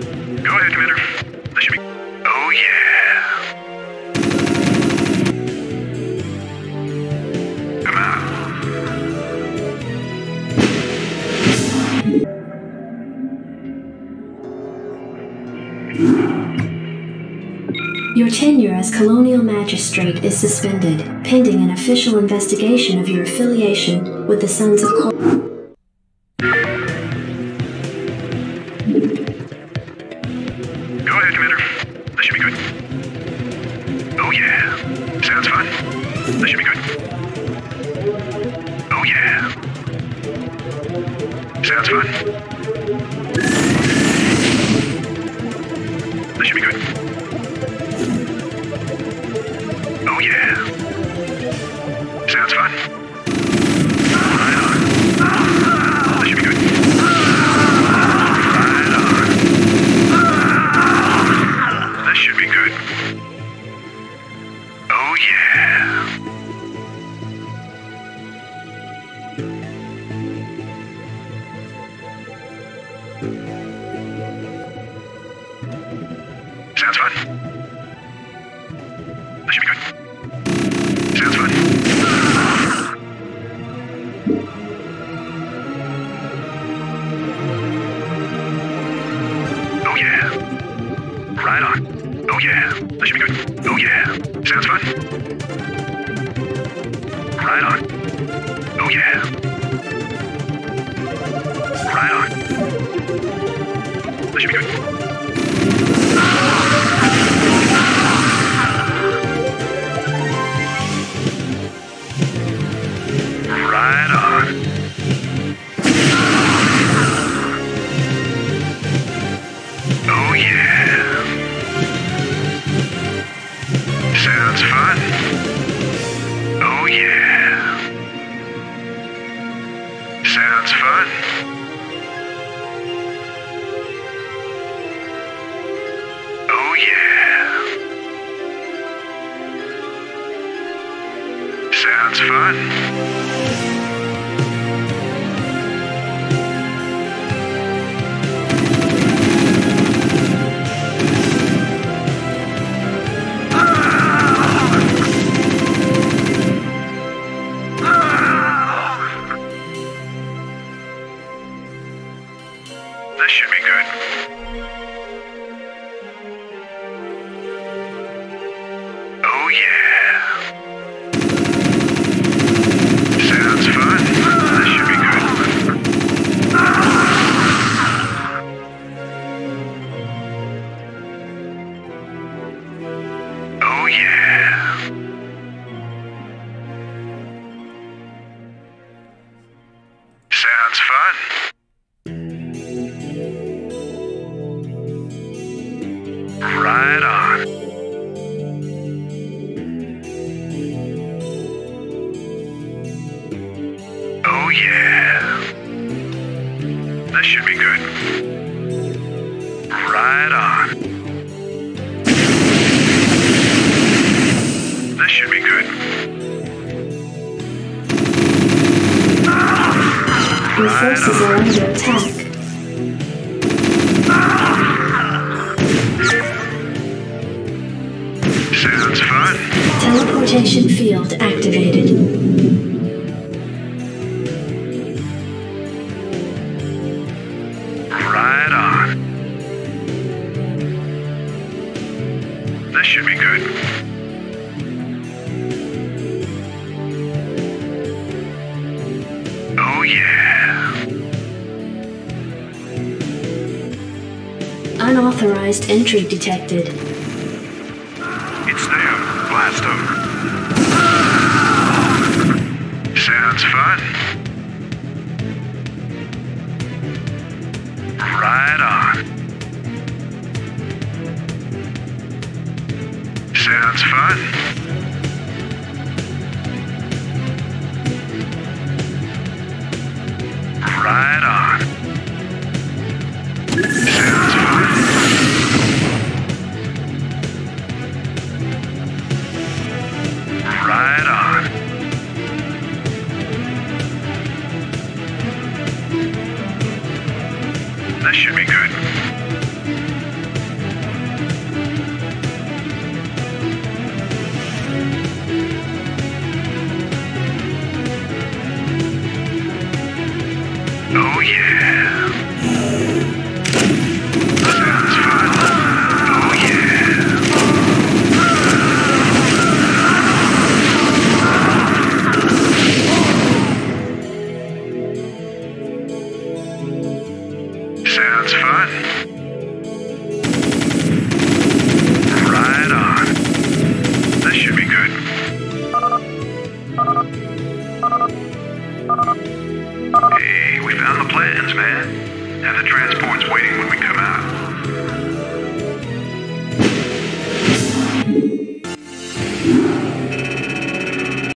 Go ahead, Commander. This should be. Oh, yeah. Come on. Your tenure as colonial magistrate is suspended, pending an official investigation of your affiliation with the Sons of Cor- yeah. Sounds fun. This should be good. Oh, yeah. Sounds fun. Sounds fun. This should be good. Sounds fun. Oh, yeah. Right on. Oh yeah, this should be good. Oh yeah, sounds fun. Right on. Oh yeah. Right on. This should be good. Sounds fun. Oh yeah. Sounds fun. Oh yeah. Sounds fun. Fun. Right on. Oh yeah. This should be good. Right on. Your Right forces are on. under attack. Sounds fun. Teleportation field activated. Right on. This should be good. Unauthorized entry detected. It's them. Blast them. Sounds fun. Right on. Sounds fun. This should be good. Plans, man. Have the transports waiting when we come out.